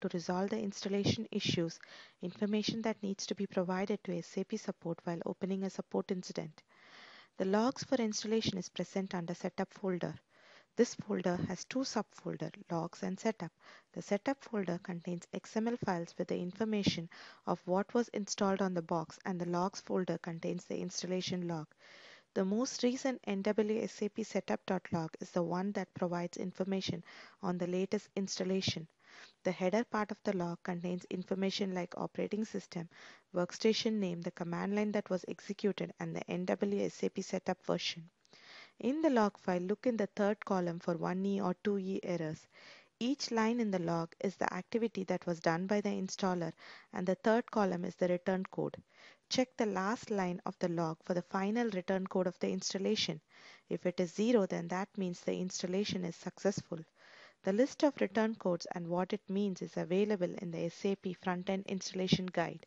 to resolve the installation issues, information that needs to be provided to SAP support while opening a support incident. The logs for installation is present under setup folder. This folder has two subfolders, logs and setup. The setup folder contains XML files with the information of what was installed on the box and the logs folder contains the installation log. The most recent NWSAP setup.log is the one that provides information on the latest installation. The header part of the log contains information like operating system, workstation name, the command line that was executed, and the NWSAP setup version. In the log file, look in the third column for 1E or 2E errors. Each line in the log is the activity that was done by the installer and the third column is the return code. Check the last line of the log for the final return code of the installation. If it is zero, then that means the installation is successful. The list of return codes and what it means is available in the SAP front-end installation guide.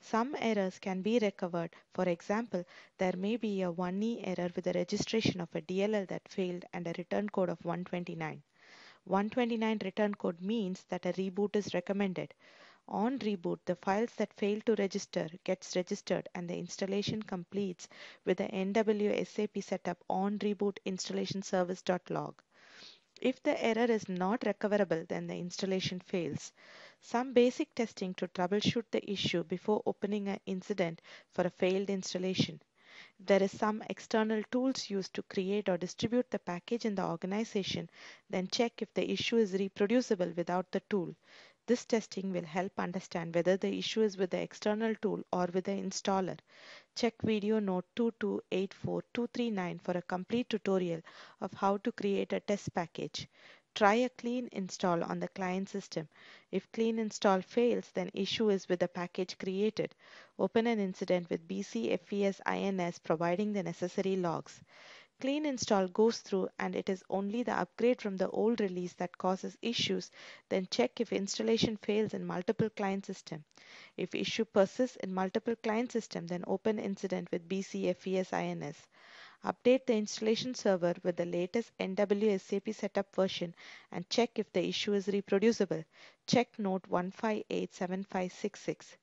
Some errors can be recovered. For example, there may be a 1E error with the registration of a DLL that failed and a return code of 129. 129 return code means that a reboot is recommended. On reboot, the files that fail to register gets registered and the installation completes with the NWSAP setup on reboot installation service.log. If the error is not recoverable, then the installation fails. Some basic testing to troubleshoot the issue before opening an incident for a failed installation. If there is some external tools used to create or distribute the package in the organization, then check if the issue is reproducible without the tool. This testing will help understand whether the issue is with the external tool or with the installer. Check video note 2284239 for a complete tutorial of how to create a test package. Try a clean install on the client system. If clean install fails, then issue is with the package created. Open an incident with BCFES INS providing the necessary logs. Clean install goes through and it is only the upgrade from the old release that causes issues, then check if installation fails in multiple client system. If issue persists in multiple client system, then open incident with BCFES INS. Update the installation server with the latest NWSAP setup version and check if the issue is reproducible. Check note 1587566.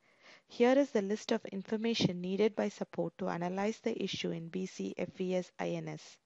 Here is the list of information needed by support to analyze the issue in BCFES INS.